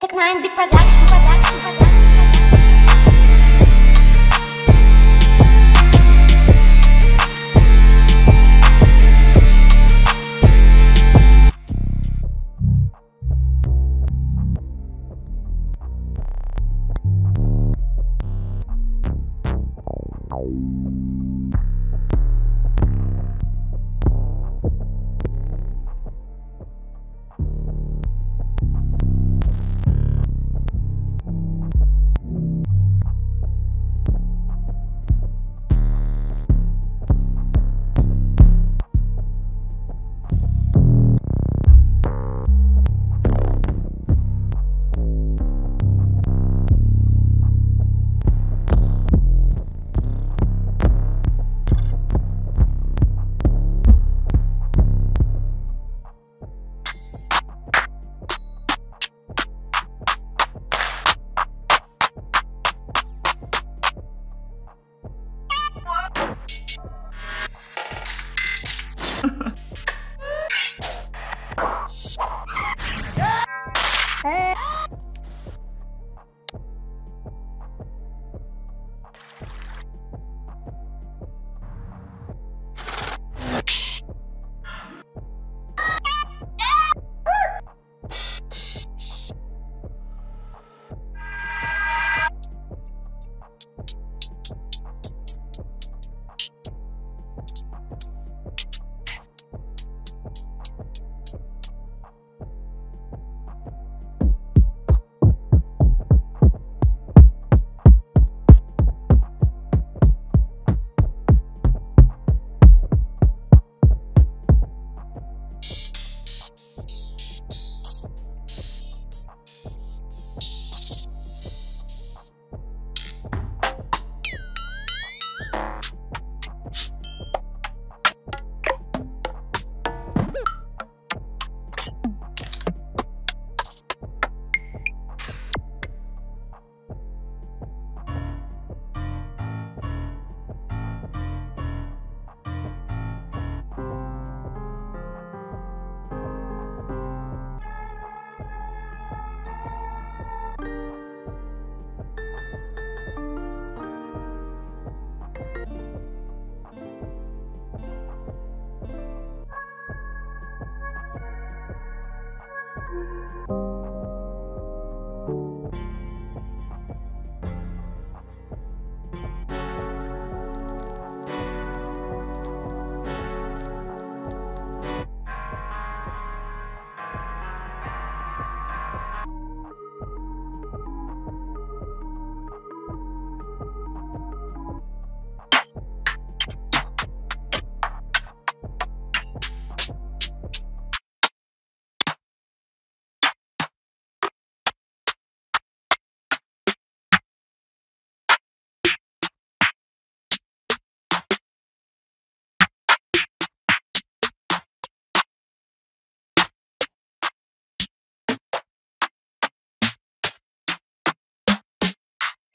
Tech Nine Big Production, production, production.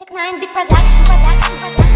Tech Nine Big Production, production, production.